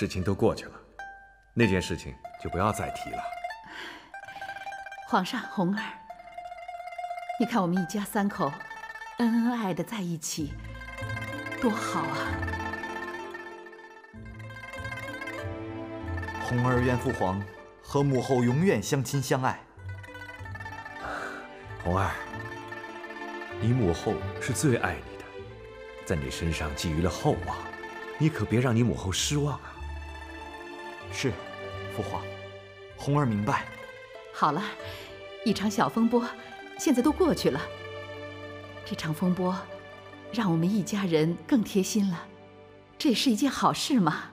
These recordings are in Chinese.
事情都过去了，那件事情就不要再提了。皇上，红儿，你看我们一家三口恩恩爱爱的在一起，多好啊！红儿愿父皇和母后永远相亲相爱。红儿，你母后是最爱你的，在你身上寄予了厚望，你可别让你母后失望啊！是，父皇，红儿明白。好了，一场小风波，现在都过去了。这场风波，让我们一家人更贴心了，这也是一件好事嘛。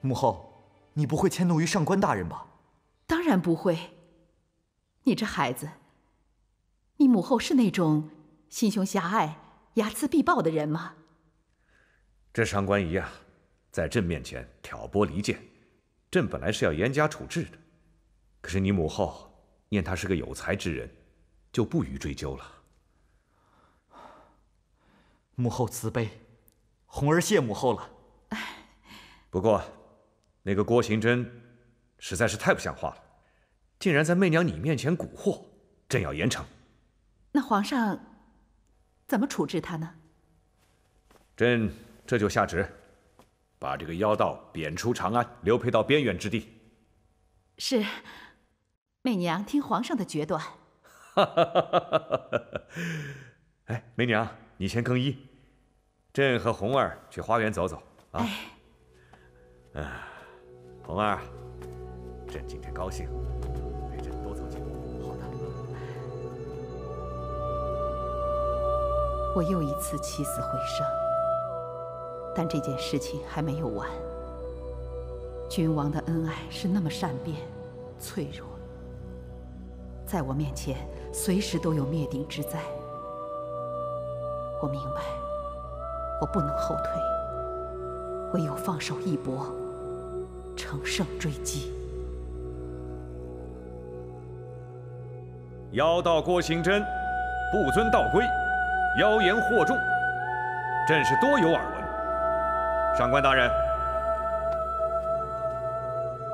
母后，你不会迁怒于上官大人吧？当然不会。你这孩子，你母后是那种心胸狭隘、睚眦必报的人吗？这上官仪啊，在朕面前挑拨离间，朕本来是要严加处置的，可是你母后。念他是个有才之人，就不予追究了。母后慈悲，红儿谢母后了。不过，那个郭行真实在是太不像话了，竟然在媚娘你面前蛊惑，朕要严惩。那皇上怎么处置他呢？朕这就下旨，把这个妖道贬出长安，流配到边远之地。是。媚娘听皇上的决断。哎，媚娘，你先更衣，朕和红儿去花园走走啊。哎，红儿，朕今天高兴，陪朕多走几步。好的。我又一次起死回生，但这件事情还没有完。君王的恩爱是那么善变、脆弱。在我面前，随时都有灭顶之灾。我明白，我不能后退，唯有放手一搏，乘胜追击。妖道郭行真，不遵道规，妖言惑众，朕是多有耳闻。上官大人，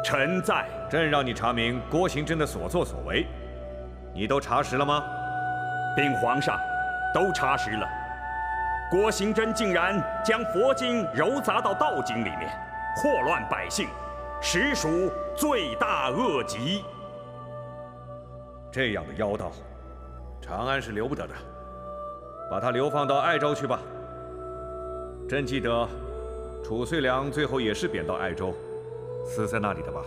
臣在。朕让你查明郭行真的所作所为。你都查实了吗？禀皇上，都查实了。郭行真竟然将佛经揉杂到道经里面，祸乱百姓，实属罪大恶极。这样的妖道，长安是留不得的，把他流放到爱州去吧。朕记得，褚遂良最后也是贬到爱州，死在那里的吧？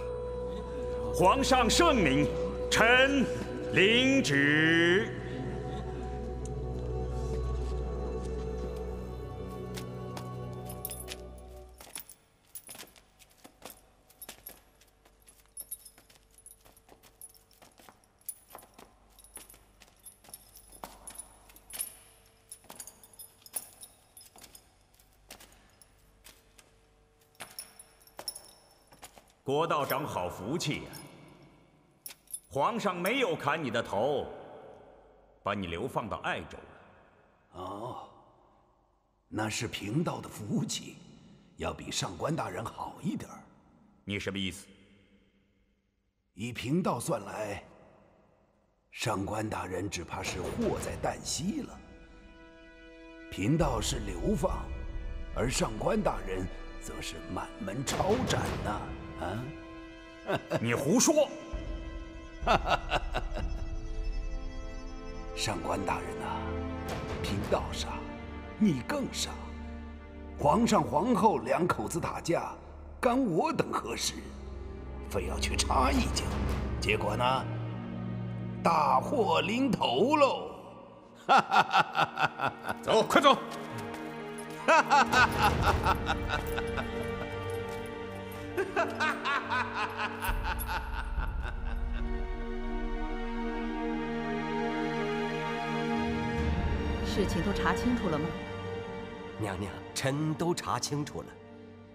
皇上圣明，臣。领旨。郭道长，好福气呀！皇上没有砍你的头，把你流放到爱州了。哦，那是贫道的福气，要比上官大人好一点你什么意思？以贫道算来，上官大人只怕是祸在旦夕了。贫道是流放，而上官大人则是满门抄斩呐！啊，你胡说！上官大人呐，贫道傻，你更傻。皇上皇后两口子打架，干我等何事？非要去插一脚，结果呢，大祸临头喽！哈哈哈哈哈！走，快走！哈哈哈哈哈！事情都查清楚了吗？娘娘，臣都查清楚了，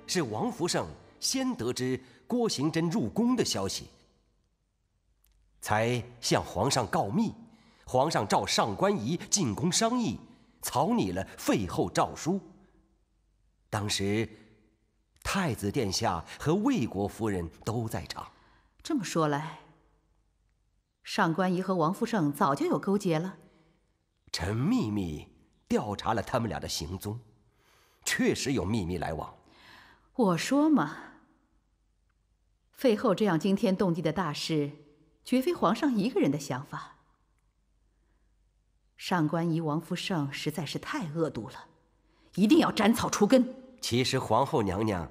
是王福胜先得知郭行真入宫的消息，才向皇上告密。皇上召上官仪进宫商议，草拟了废后诏书。当时，太子殿下和魏国夫人都在场。这么说来，上官仪和王福胜早就有勾结了。臣秘密调查了他们俩的行踪，确实有秘密来往。我说嘛，废后这样惊天动地的大事，绝非皇上一个人的想法。上官仪、王福胜实在是太恶毒了，一定要斩草除根。其实皇后娘娘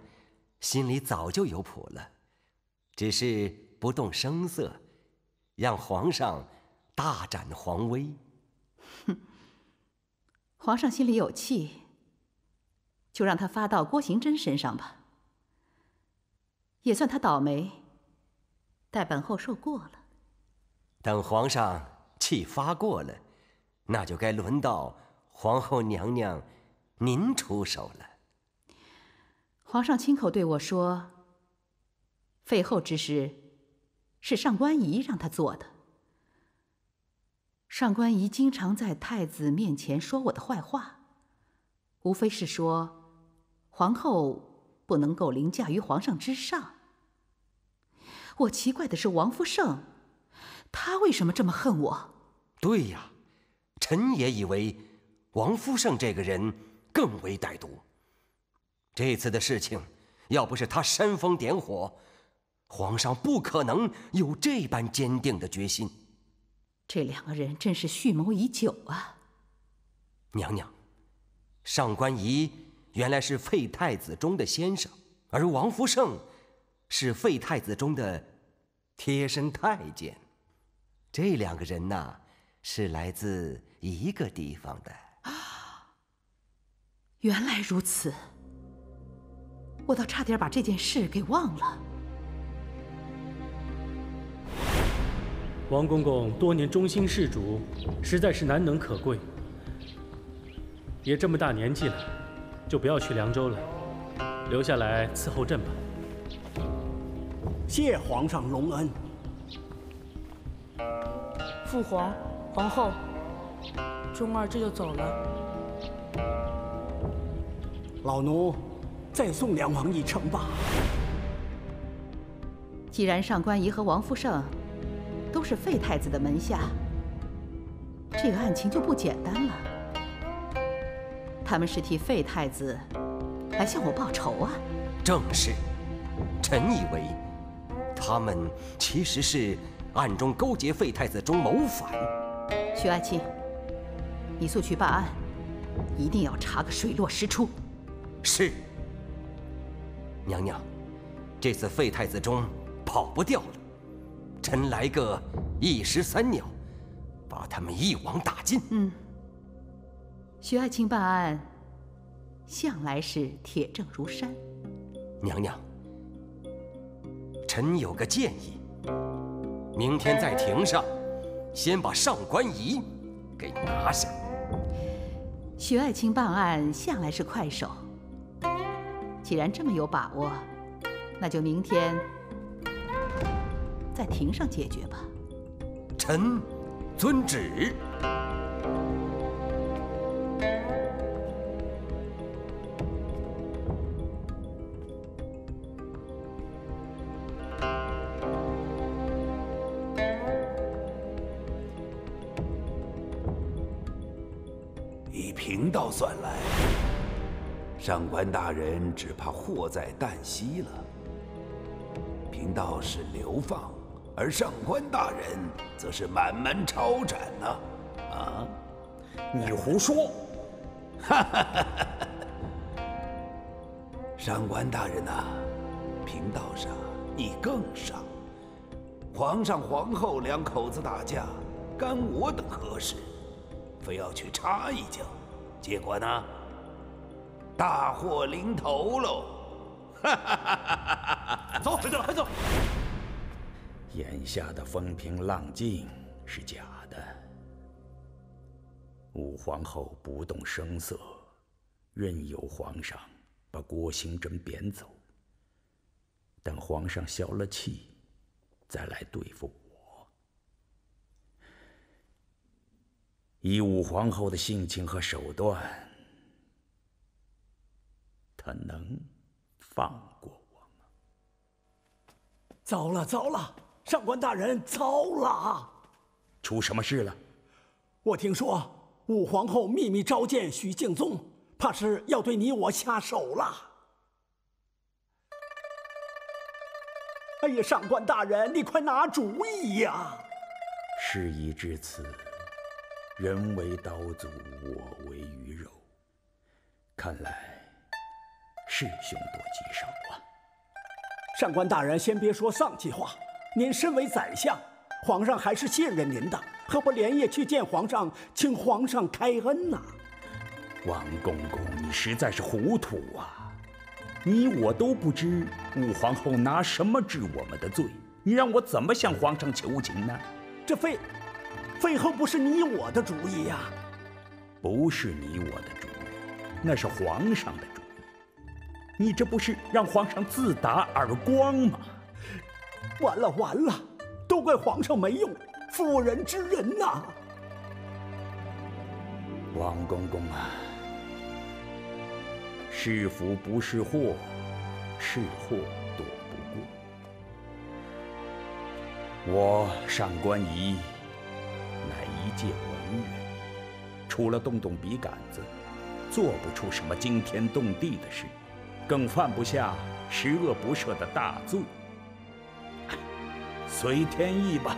心里早就有谱了，只是不动声色，让皇上大展皇威。哼，皇上心里有气，就让他发到郭行真身上吧，也算他倒霉，待本后受过了。等皇上气发过了。那就该轮到皇后娘娘您出手了。皇上亲口对我说：“废后之事是上官仪让他做的。上官仪经常在太子面前说我的坏话，无非是说皇后不能够凌驾于皇上之上。我奇怪的是王福胜，他为什么这么恨我？对呀。”臣也以为，王福胜这个人更为歹毒。这次的事情，要不是他煽风点火，皇上不可能有这般坚定的决心。这两个人真是蓄谋已久啊！娘娘，上官仪原来是废太子中的先生，而王福胜是废太子中的贴身太监。这两个人呐，是来自。一个地方的啊，原来如此，我倒差点把这件事给忘了。王公公多年忠心事主，实在是难能可贵。也这么大年纪了，就不要去凉州了，留下来伺候朕吧。谢皇上隆恩。父皇，皇后。忠儿这就走了，老奴再送梁王一程吧。既然上官仪和王福胜都是废太子的门下，这个案情就不简单了。他们是替废太子来向我报仇啊！正是，臣以为他们其实是暗中勾结废太子中谋反。徐爱卿。你速去办案，一定要查个水落石出。是，娘娘，这次废太子中跑不掉了，臣来个一石三鸟，把他们一网打尽。嗯，徐爱卿办案向来是铁证如山。娘娘，臣有个建议，明天在庭上先把上官仪给拿下。徐爱卿办案向来是快手，既然这么有把握，那就明天在庭上解决吧。臣遵旨。官大人只怕祸在旦夕了。贫道是流放，而上官大人则是满门抄斩呢！啊，你胡说！哈哈哈哈上官大人呐，贫道上你更上。皇上、皇后两口子打架，干我等何事？非要去插一脚？结果呢？大祸临头喽！走，快走，快走！眼下的风平浪静是假的。武皇后不动声色，任由皇上把郭行真贬走。等皇上消了气，再来对付我。以武皇后的性情和手段，她能放过我吗？糟了糟了，上官大人，糟了！出什么事了？我听说武皇后秘密召见许敬宗，怕是要对你我下手了。哎呀，上官大人，你快拿主意呀！事已至此，人为刀俎，我为鱼肉，看来是凶多吉少啊。上官大人，先别说丧气话，您身为宰相。皇上还是信任您的，何不连夜去见皇上，请皇上开恩呐？王公公，你实在是糊涂啊！你我都不知武皇后拿什么治我们的罪，你让我怎么向皇上求情呢？这废，废后不是你我的主意呀！不是你我的主意，那是皇上的主意。你这不是让皇上自打耳光吗？完了完了！都怪皇上没用，妇人之仁呐！王公公啊，是福不是祸，是祸躲不过。我上官仪乃一介文人，除了动动笔杆子，做不出什么惊天动地的事，更犯不下十恶不赦的大罪。随天意吧。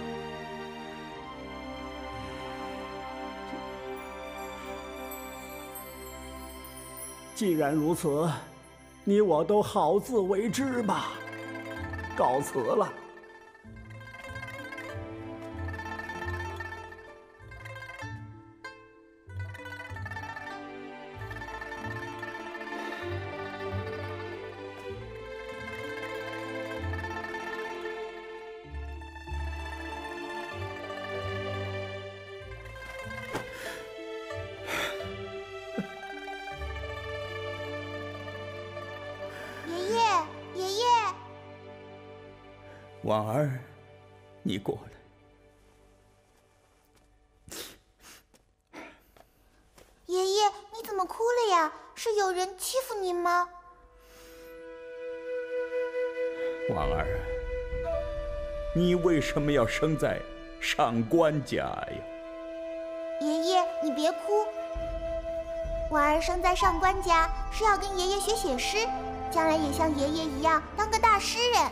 既然如此，你我都好自为之吧。告辞了。婉儿，你为什么要生在上官家呀？爷爷，你别哭。婉儿生在上官家，是要跟爷爷学写诗，将来也像爷爷一样当个大诗人。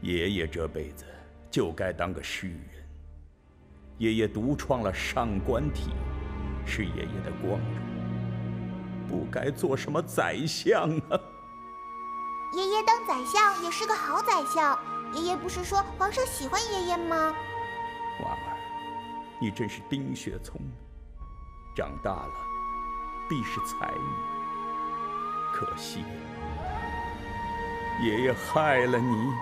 爷爷这辈子就该当个诗人。爷爷独创了上官体，是爷爷的光荣，不该做什么宰相啊！当宰相也是个好宰相。爷爷不是说皇上喜欢爷爷吗？婉儿，你真是冰雪聪明，长大了必是才女。可惜爷爷害了你。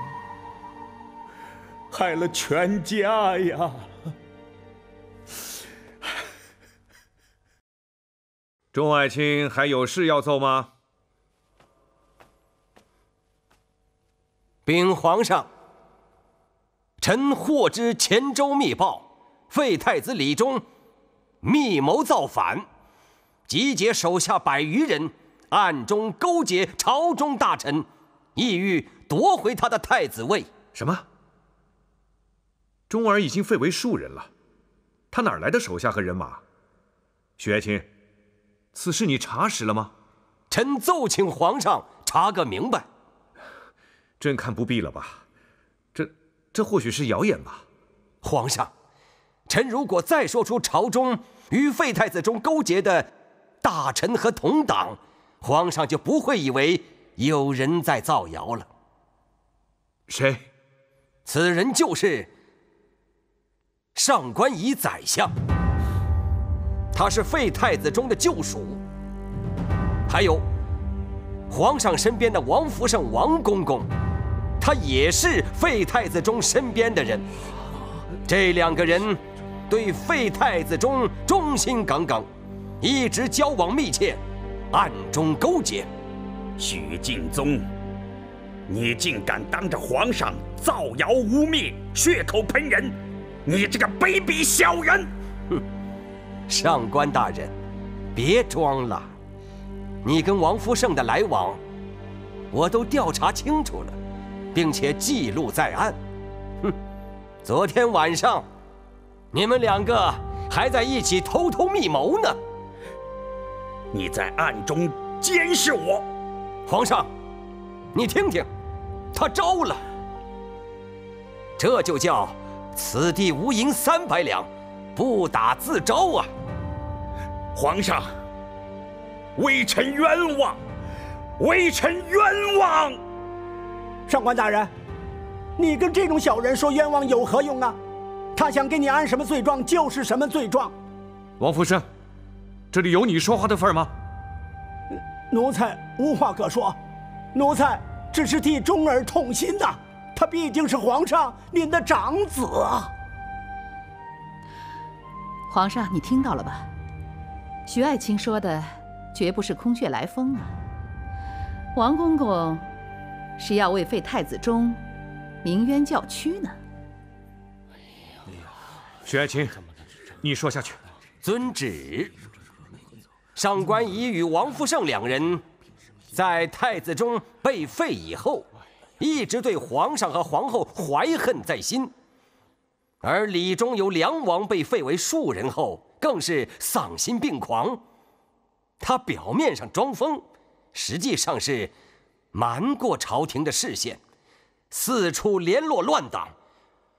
害了全家呀！众爱卿还有事要奏吗？禀皇上，臣获知黔州密报，废太子李忠密谋造反，集结手下百余人，暗中勾结朝中大臣，意欲夺回他的太子位。什么？忠儿已经废为庶人了，他哪来的手下和人马？许爱卿，此事你查实了吗？臣奏请皇上查个明白。朕看不必了吧？这这或许是谣言吧？皇上，臣如果再说出朝中与废太子中勾结的大臣和同党，皇上就不会以为有人在造谣了。谁？此人就是。上官仪宰相，他是废太子中的旧属。还有，皇上身边的王福胜王公公，他也是废太子中身边的人。这两个人对废太子中忠心耿耿，一直交往密切，暗中勾结。许敬宗，你竟敢当着皇上造谣污蔑，血口喷人！你这个卑鄙小人！哼，上官大人，别装了。你跟王福胜的来往，我都调查清楚了，并且记录在案。哼，昨天晚上，你们两个还在一起偷偷密谋呢。你在暗中监视我，皇上，你听听，他招了。这就叫此地无银三百两，不打自招啊！皇上，微臣冤枉，微臣冤枉！上官大人，你跟这种小人说冤枉有何用啊？他想给你安什么罪状就是什么罪状。王福生，这里有你说话的份吗？奴才无话可说，奴才只是替忠儿痛心呐。他毕竟是皇上您的长子啊！皇上，你听到了吧？徐爱卿说的，绝不是空穴来风啊！王公公是要为废太子忠鸣冤叫屈呢。许爱卿，你说下去。遵旨。上官仪与王福胜两人，在太子忠被废以后。一直对皇上和皇后怀恨在心，而李忠由梁王被废为庶人后，更是丧心病狂。他表面上装疯，实际上是瞒过朝廷的视线，四处联络乱党，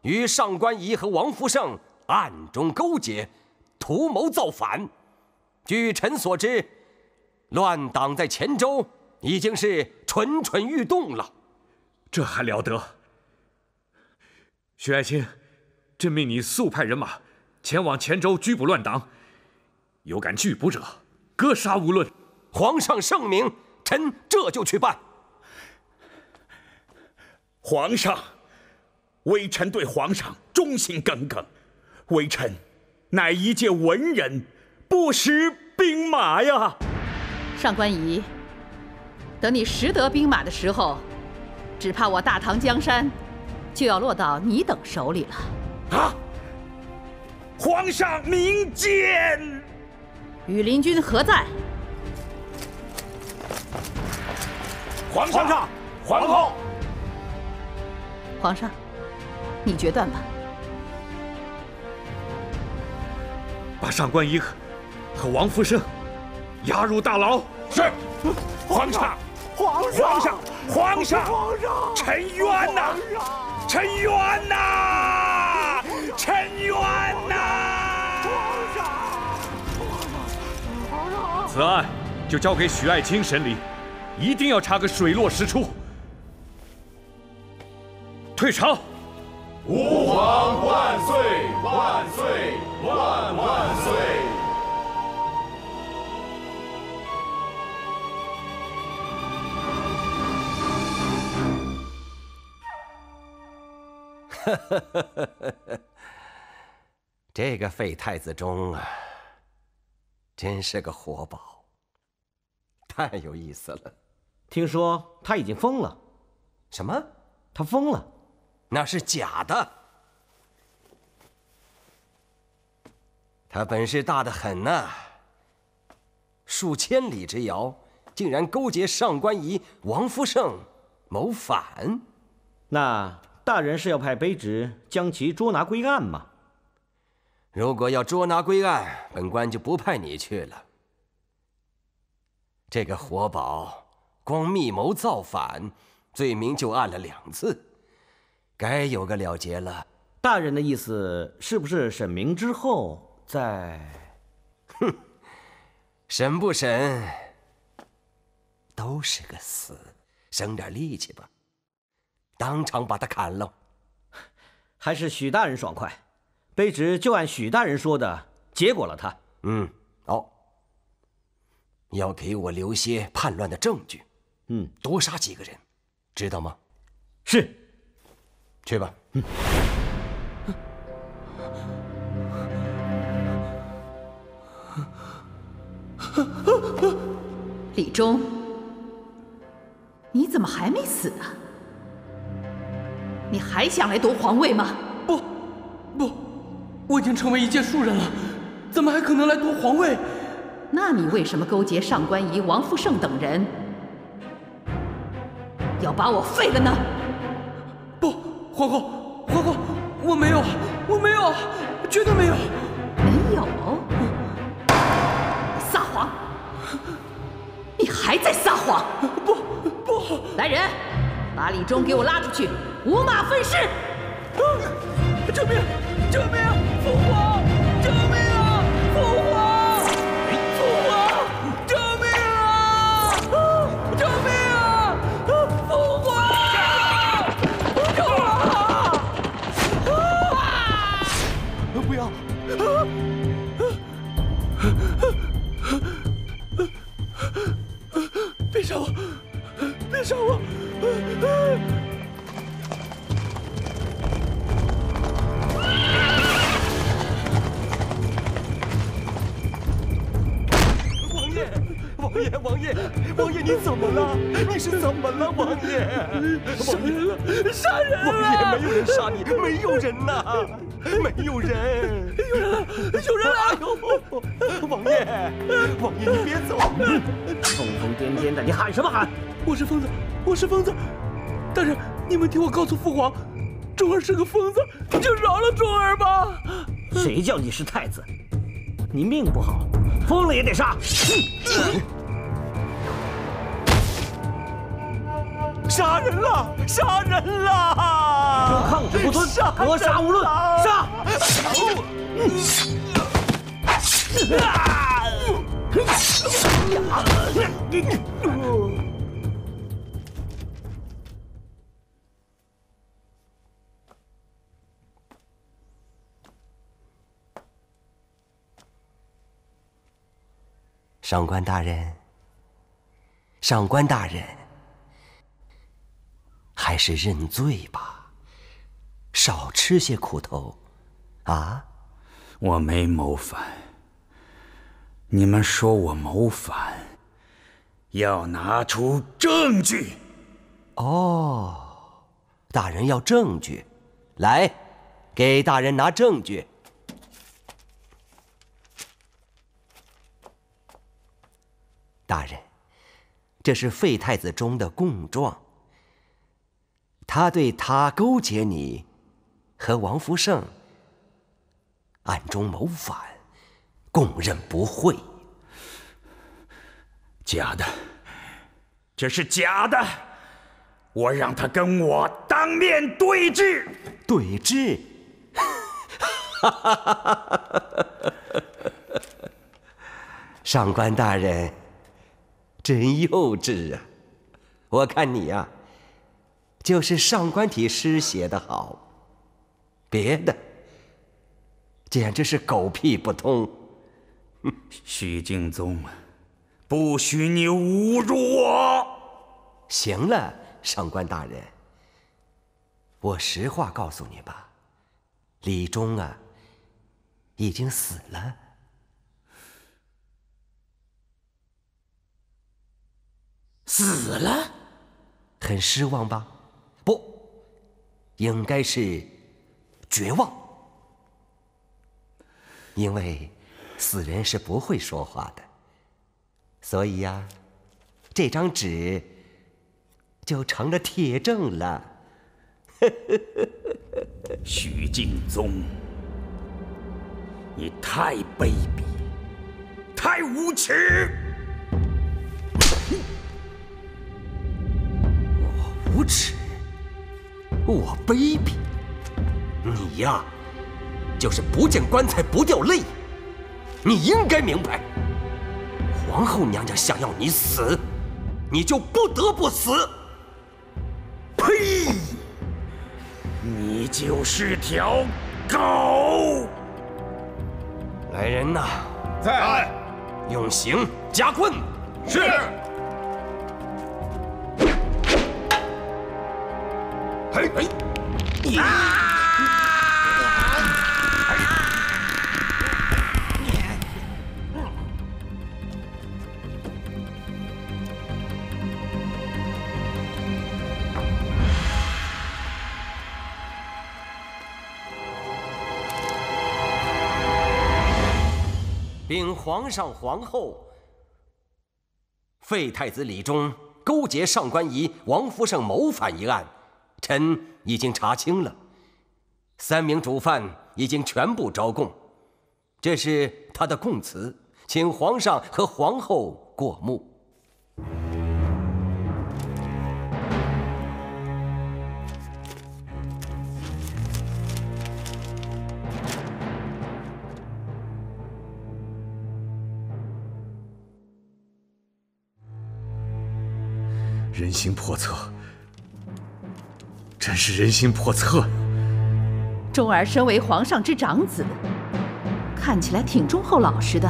与上官仪和王福胜暗中勾结，图谋造反。据臣所知，乱党在黔州已经是蠢蠢欲动了。这还了得！徐爱卿，朕命你速派人马前往黔州拘捕乱党，有敢拒捕者，格杀无论。皇上圣明，臣这就去办。皇上，微臣对皇上忠心耿耿，微臣乃一介文人，不识兵马呀。上官仪，等你识得兵马的时候。只怕我大唐江山就要落到你等手里了。啊！皇上明鉴。羽林军何在？皇上，皇后。皇上，你决断吧。把上官仪和和王福生押入大牢。是，皇上。皇上，皇上，皇上，臣冤呐！臣冤呐！臣冤呐！皇上，皇上，此案就交给许爱卿审理，一定要查个水落石出。退朝！吾皇万岁！万岁！万万岁！这个废太子忠啊，真是个活宝，太有意思了。听说他已经疯了。什么？他疯了？那是假的。他本事大得很呐，数千里之遥，竟然勾结上官仪、王福胜谋反。那？大人是要派卑职将其捉拿归案吗？如果要捉拿归案，本官就不派你去了。这个活宝，光密谋造反，罪名就按了两次，该有个了结了。大人的意思是不是审明之后再？哼，审不审，都是个死，省点力气吧。当场把他砍了，还是许大人爽快，卑职就按许大人说的结果了他。嗯，好，要给我留些叛乱的证据。嗯，多杀几个人，知道吗？是，去吧。嗯。李忠，你怎么还没死啊？你还想来夺皇位吗？不，不，我已经成为一介庶人了，怎么还可能来夺皇位？那你为什么勾结上官仪、王富胜等人，要把我废了呢？不，皇后，皇后，我没有，我没有，绝对没有，没有。撒谎！你还在撒谎！不不！来人，把李忠给我拉出去，五马分尸！救命！救命！父皇！喊什么喊？我是疯子，我是疯子。大人，你们替我告诉父皇，钟儿是个疯子，就饶了钟儿吧。谁叫你是太子？你命不好，疯了也得杀。杀人了！杀人了！有抗旨不遵，格杀勿论！杀！上官大人，上官大人，还是认罪吧，少吃些苦头，啊！我没谋反，你们说我谋反，要拿出证据。哦，大人要证据，来，给大人拿证据。大人，这是废太子中的供状。他对他勾结你和王福胜暗中谋反，供认不讳。假的，这是假的。我让他跟我当面对质。对质？上官大人。真幼稚啊！我看你呀，就是上官体诗写的好，别的简直是狗屁不通。许敬宗，不许你侮辱我！行了，上官大人，我实话告诉你吧，李忠啊，已经死了。死了，很失望吧？不，应该是绝望，因为死人是不会说话的，所以呀，这张纸就成了铁证了。许敬宗，你太卑鄙，太无耻！无耻！我卑鄙！你呀，就是不见棺材不掉泪。你应该明白，皇后娘娘想要你死，你就不得不死。呸！你就是条狗！来人呐！在。用刑加棍。是。禀皇上、皇后，废太子李忠勾结上官仪、王福胜谋反一案，臣已经查清了，三名主犯已经全部招供，这是他的供词，请皇上和皇后过目。人心叵测，真是人心叵测。忠儿身为皇上之长子，看起来挺忠厚老实的，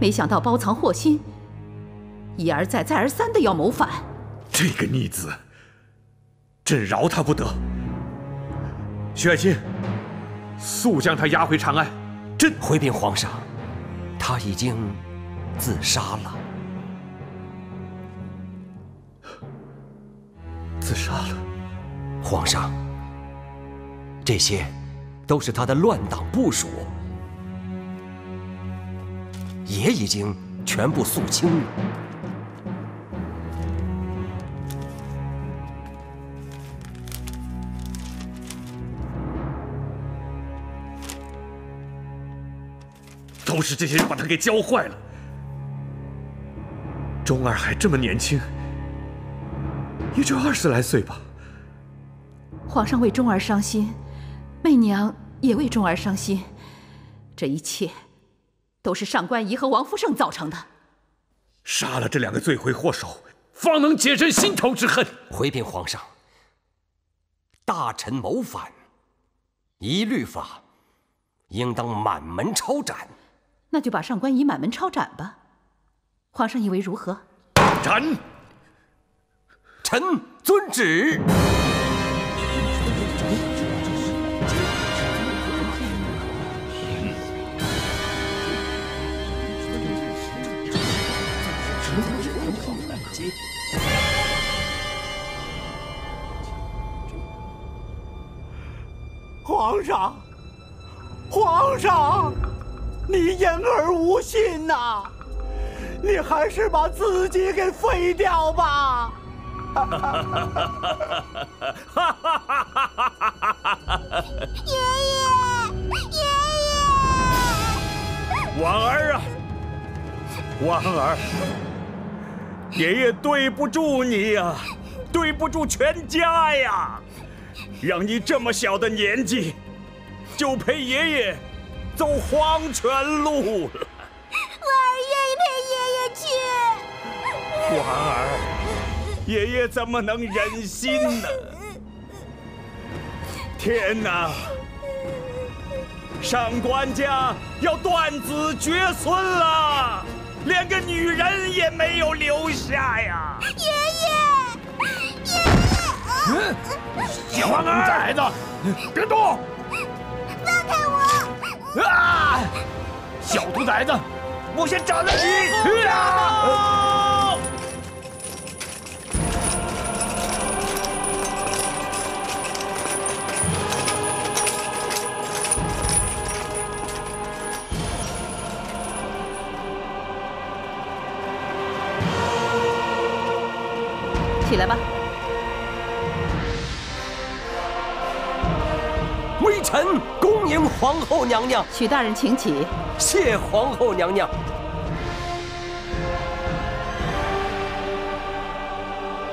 没想到包藏祸心，一而再、再而三的要谋反。这个逆子，朕饶他不得。徐爱卿，速将他押回长安。朕回禀皇上，他已经自杀了。自杀了，皇上，这些都是他的乱党部署，也已经全部肃清了。都是这些人把他给教坏了。钟儿还这么年轻。也就二十来岁吧。皇上为忠儿伤心，媚娘也为忠儿伤心。这一切，都是上官仪和王福胜造成的。杀了这两个罪魁祸首，方能解朕心头之恨。回禀皇上，大臣谋反，依律法，应当满门抄斩。那就把上官仪满门抄斩吧。皇上以为如何？斩。臣遵旨。皇上，皇上，你言而无信呐！你还是把自己给废掉吧。哈哈哈哈哈！爷爷，爷爷，婉儿啊，婉儿，爷爷对不住你呀，对不住全家呀，让你这么小的年纪就陪爷爷走黄泉路了。婉儿愿意陪爷爷去。婉儿。爷爷怎么能忍心呢？天哪！上官家要断子绝孙了，连个女人也没有留下呀！爷爷，爷爷！小兔崽子，别动！放开我！啊！小兔崽子，我先斩了你！啊！来吧，微臣恭迎皇后娘娘。许大人，请起。谢皇后娘娘。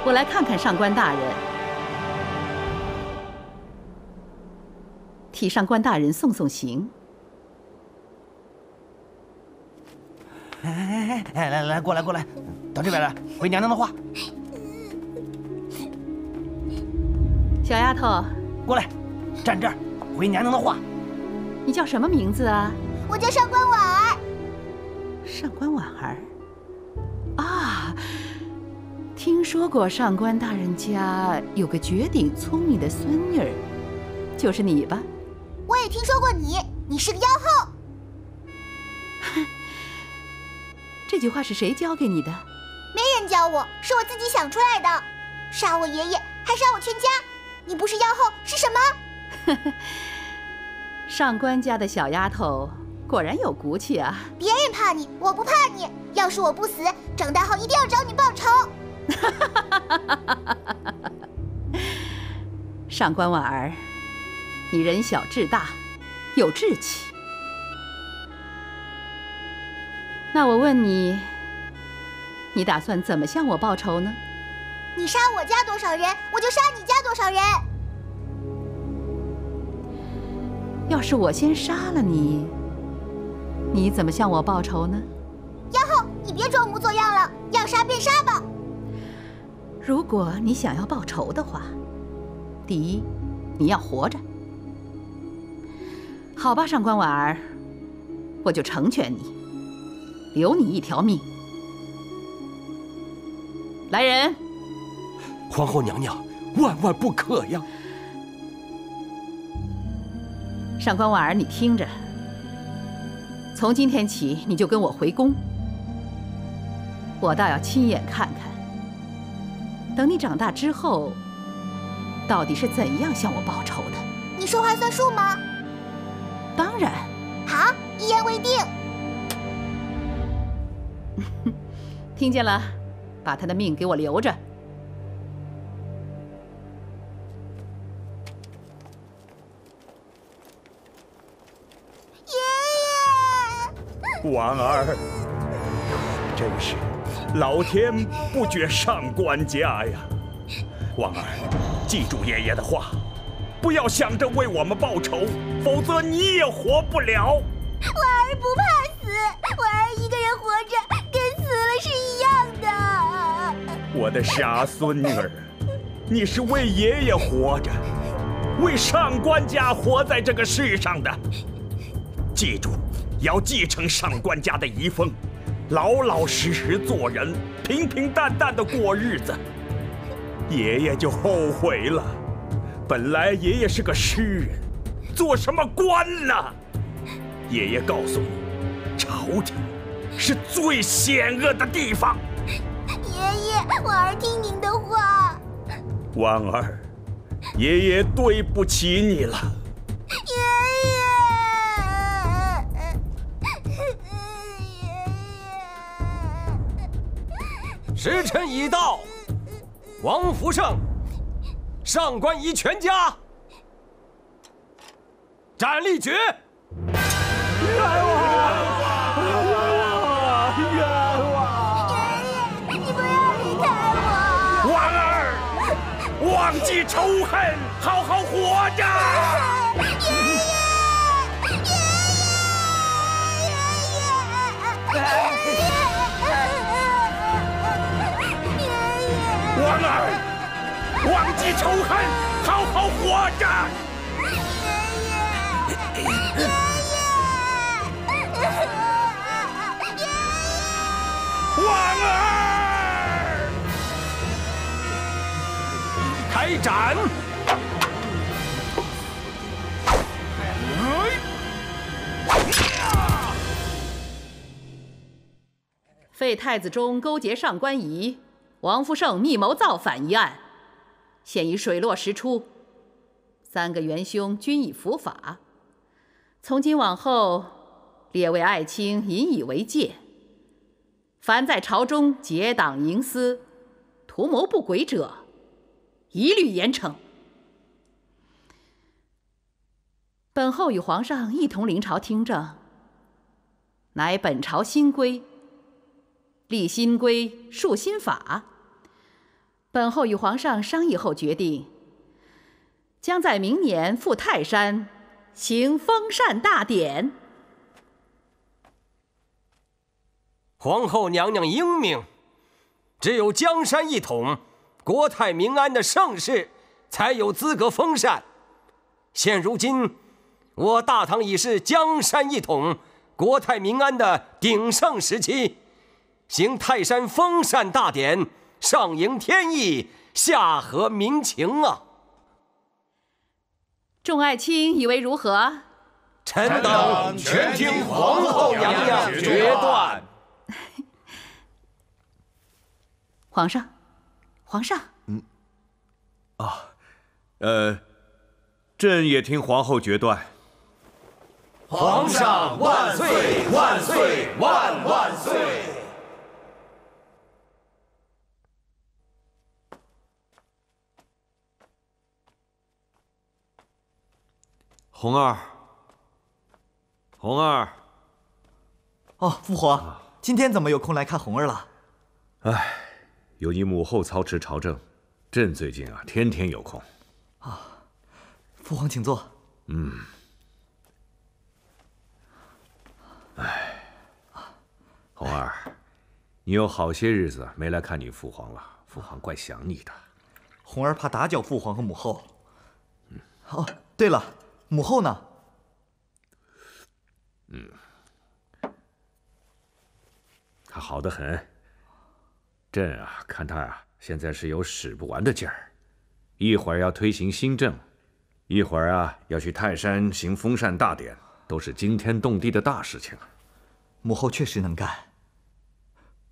我来看看上官大人，替上官大人送送行。哎哎哎，来来，过来过来，到这边来，回娘娘的话。小丫头，过来，站这儿，回娘娘的话。你叫什么名字啊？我叫上官婉儿。上官婉儿。啊，听说过上官大人家有个绝顶聪明的孙女儿，就是你吧？我也听说过你，你是个妖后。这句话是谁教给你的？没人教我，是我自己想出来的。杀我爷爷，还杀我全家。你不是妖后是什么？上官家的小丫头果然有骨气啊！别人怕你，我不怕你。要是我不死，长大后一定要找你报仇。上官婉儿，你人小志大，有志气。那我问你，你打算怎么向我报仇呢？你杀我家多少人，我就杀你家多少人。要是我先杀了你，你怎么向我报仇呢？丫后，你别装模作样了，要杀便杀吧。如果你想要报仇的话，第一，你要活着。好吧，上官婉儿，我就成全你，留你一条命。来人！皇后娘娘，万万不可呀！上官婉儿，你听着，从今天起你就跟我回宫，我倒要亲眼看看，等你长大之后，到底是怎样向我报仇的。你说话算数吗？当然。好，一言为定。听见了，把他的命给我留着。婉儿，真是老天不绝上官家呀！婉儿，记住爷爷的话，不要想着为我们报仇，否则你也活不了。婉儿不怕死，婉儿一个人活着跟死了是一样的。我的傻孙女儿，你是为爷爷活着，为上官家活在这个世上的。记住。要继承上官家的遗风，老老实实做人，平平淡淡的过日子。爷爷就后悔了，本来爷爷是个诗人，做什么官呢？爷爷告诉你，朝廷是最险恶的地方。爷爷，婉儿听您的话。婉儿，爷爷对不起你了。时辰已到，王福胜、上官仪全家斩立决。冤枉！冤枉！爷爷，你不要离开我！婉儿，忘记仇恨，好好活着。爷爷爷爷，爷爷，爷爷。婉儿，忘记仇恨，好好活着。爷爷，爷爷，爷爷，婉儿，开斩！废太子忠勾结上官仪。王福胜密谋造反一案，现已水落石出，三个元凶均已伏法。从今往后，列位爱卿引以为戒。凡在朝中结党营私、图谋不轨者，一律严惩。本后与皇上一同临朝听政，乃本朝新规，立新规，树新法。本后与皇上商议后决定，将在明年赴泰山行封禅大典。皇后娘娘英明，只有江山一统、国泰民安的盛世，才有资格封禅。现如今，我大唐已是江山一统、国泰民安的鼎盛时期，行泰山封禅大典。上迎天意，下合民情啊！众爱卿以为如何？臣等全听皇后娘娘决断。皇上，皇上。嗯。啊，呃，朕也听皇后决断。皇上万岁！万岁！万万岁！红儿，红儿，哦，父皇，今天怎么有空来看红儿了？哎，有你母后操持朝政，朕最近啊天天有空。啊，父皇请坐。嗯。哎，红儿，你有好些日子没来看你父皇了，父皇怪想你的。红儿怕打搅父皇和母后。哦，对了，母后呢？嗯，她好得很。朕啊，看她啊，现在是有使不完的劲儿，一会儿要推行新政，一会儿啊要去泰山行封禅大典，都是惊天动地的大事情啊。母后确实能干。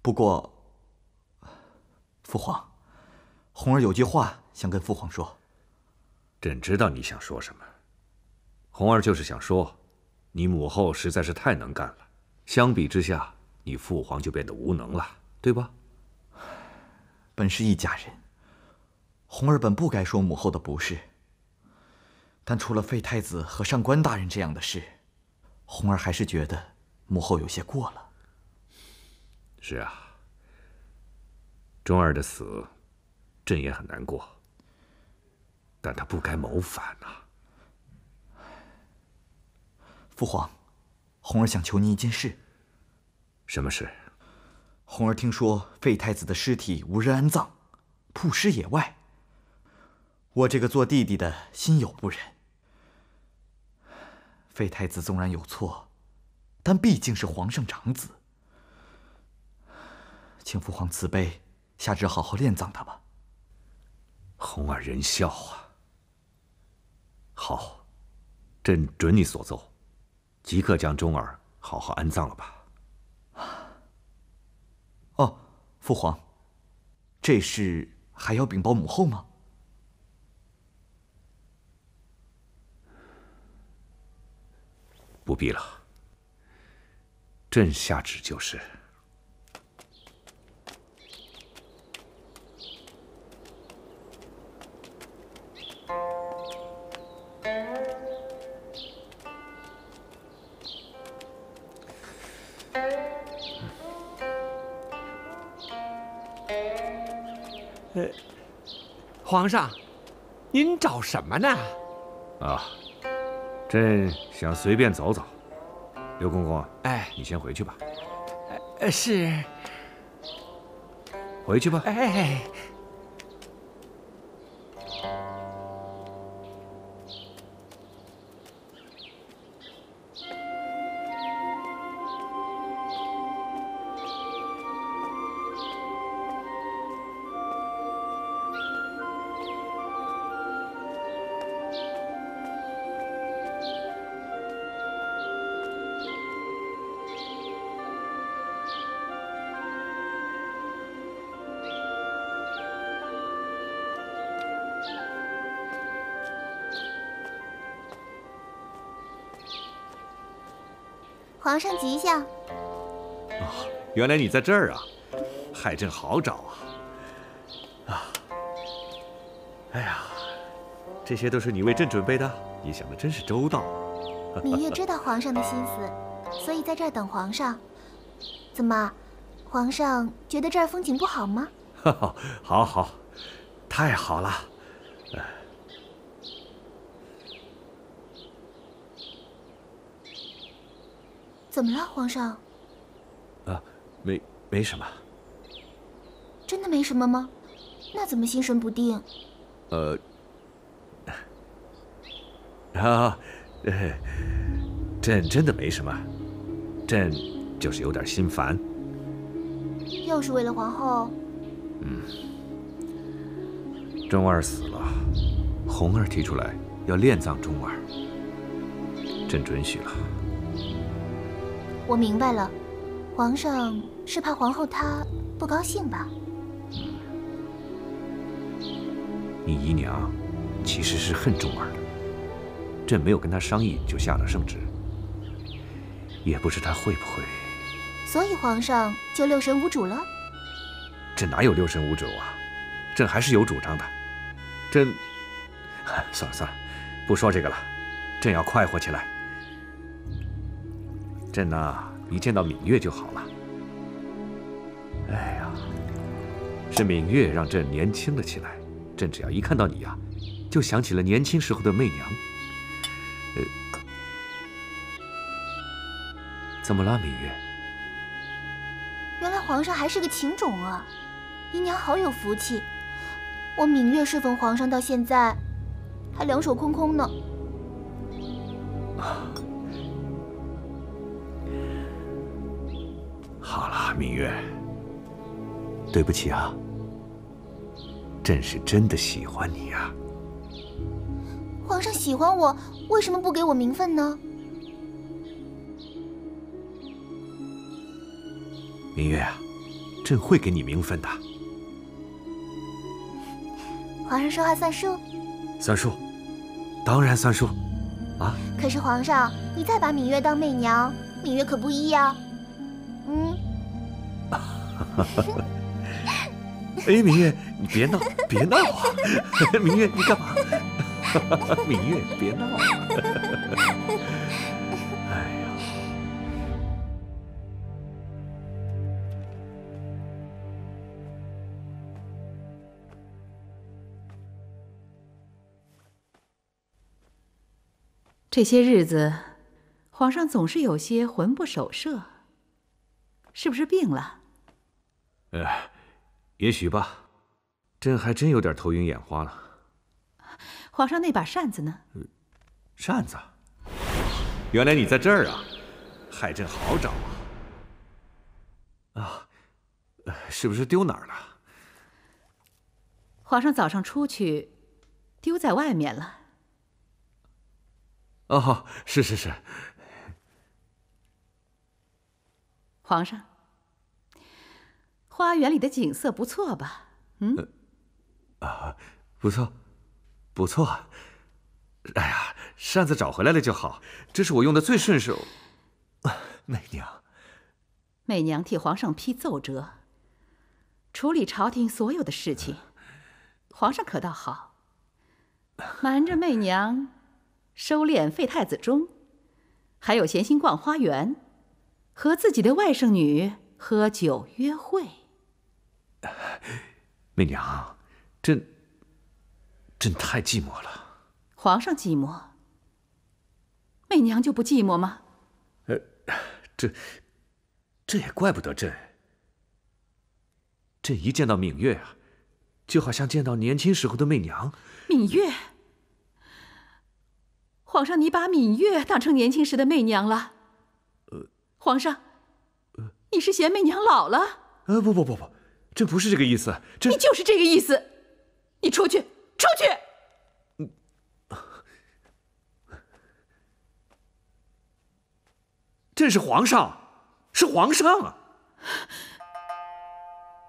不过，父皇，红儿有句话想跟父皇说。朕知道你想说什么，红儿就是想说，你母后实在是太能干了，相比之下，你父皇就变得无能了，对吧？本是一家人，红儿本不该说母后的不是。但出了废太子和上官大人这样的事，红儿还是觉得母后有些过了。是啊，忠儿的死，朕也很难过。但他不该谋反呐！父皇，红儿想求您一件事。什么事？红儿听说废太子的尸体无人安葬，曝尸野外。我这个做弟弟的心有不忍。废太子纵然有错，但毕竟是皇上长子，请父皇慈悲，下旨好好殓葬他吧。红儿仁孝啊！好，朕准你所奏，即刻将钟儿好好安葬了吧。哦，父皇，这事还要禀报母后吗？不必了，朕下旨就是。皇上，您找什么呢？啊，朕想随便走走。刘公公，哎，你先回去吧。呃，是。回去吧。哎。皇上吉祥！哦，原来你在这儿啊，害朕好找啊！啊，哎呀，这些都是你为朕准备的，你想的真是周到。芈月知道皇上的心思，所以在这儿等皇上。怎么，皇上觉得这儿风景不好吗？好好，太好了。怎么了，皇上？啊，没没什么。真的没什么吗？那怎么心神不定？呃，啊，朕真的没什么，朕就是有点心烦。又是为了皇后？嗯。钟儿死了，红儿提出来要殓葬钟儿，朕准许了。我明白了，皇上是怕皇后她不高兴吧？你姨娘其实是恨重儿的，朕没有跟她商议就下了圣旨，也不知她会不会。所以皇上就六神无主了？朕哪有六神无主啊？朕还是有主张的。朕，算了算了，不说这个了。朕要快活起来。朕呐，一见到芈月就好了。哎呀，是芈月让朕年轻了起来。朕只要一看到你呀，就想起了年轻时候的媚娘。呃，怎么了，芈月？原来皇上还是个情种啊！姨娘好有福气，我芈月侍奉皇上到现在，还两手空空呢。好了，芈月，对不起啊，朕是真的喜欢你呀。皇上喜欢我，为什么不给我名分呢？芈月啊，朕会给你名分的。皇上说话算数？算数，当然算数。啊！可是皇上，你再把芈月当媚娘，芈月可不依呀。嗯。哎，明月，你别闹，别闹啊！明月，你干嘛？明月，别闹！哎呀，这些日子，皇上总是有些魂不守舍，是不是病了？呃，也许吧，朕还真有点头晕眼花了。皇上那把扇子呢？扇子，原来你在这儿啊！害朕好找啊！啊，是不是丢哪儿了？皇上早上出去，丢在外面了。哦，是是是。皇上，花园里的景色不错吧？嗯。啊，不错。不错，哎呀，扇子找回来了就好。这是我用的最顺手。媚娘，媚娘替皇上批奏折，处理朝廷所有的事情。皇上可倒好，瞒着媚娘，收敛废太子中，还有闲心逛花园，和自己的外甥女喝酒约会。媚娘，朕。朕太寂寞了，皇上寂寞，媚娘就不寂寞吗？呃，这，这也怪不得朕。朕一见到芈月啊，就好像见到年轻时候的媚娘。芈月，皇上，你把芈月当成年轻时的媚娘了？呃，皇上，你是嫌媚娘老了？呃，不不不不，朕不是这个意思。你就是这个意思，你出去。出去！朕是皇上，是皇上啊！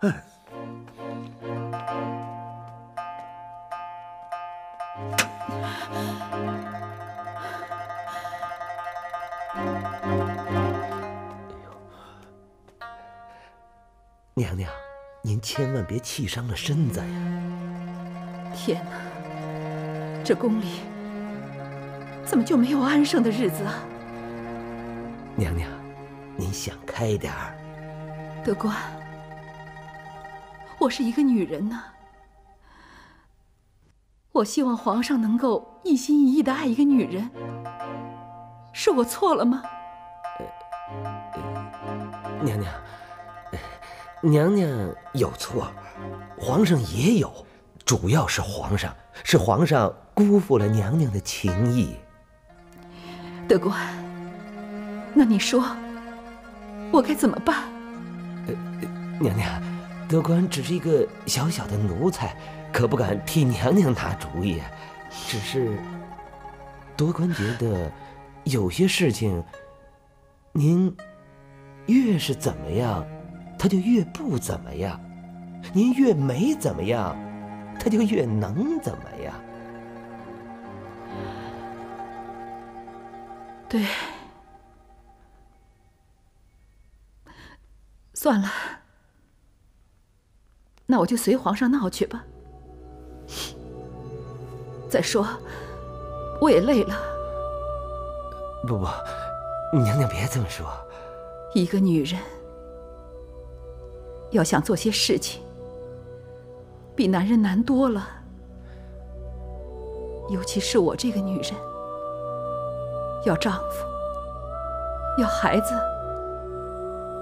嗯。娘娘，您千万别气伤了身子呀！天哪，这宫里怎么就没有安生的日子啊？娘娘，您想开点儿。德官，我是一个女人呢，我希望皇上能够一心一意的爱一个女人，是我错了吗？娘娘，娘娘有错，皇上也有。主要是皇上，是皇上辜负了娘娘的情谊。德官，那你说，我该怎么办？娘娘，德官只是一个小小的奴才，可不敢替娘娘拿主意。只是，德官觉得有些事情，您越是怎么样，他就越不怎么样；您越没怎么样。他就越能怎么样？对，算了，那我就随皇上闹去吧。再说，我也累了，不不，娘娘别这么说。一个女人要想做些事情，比男人难多了。尤其是我这个女人，要丈夫，要孩子，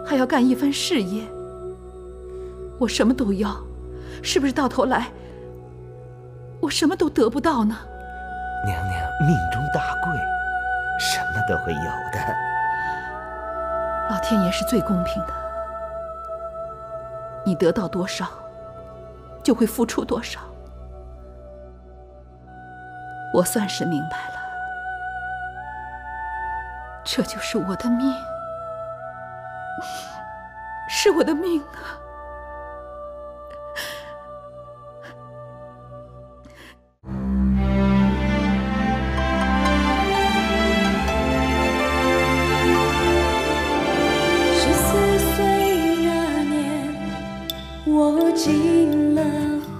还要干一番事业。我什么都要，是不是到头来我什么都得不到呢？娘娘命中大贵，什么都会有的。老天爷是最公平的，你得到多少，就会付出多少。我算是明白了，这就是我的命，是我的命啊！进了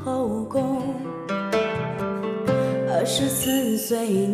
后宫。二十四岁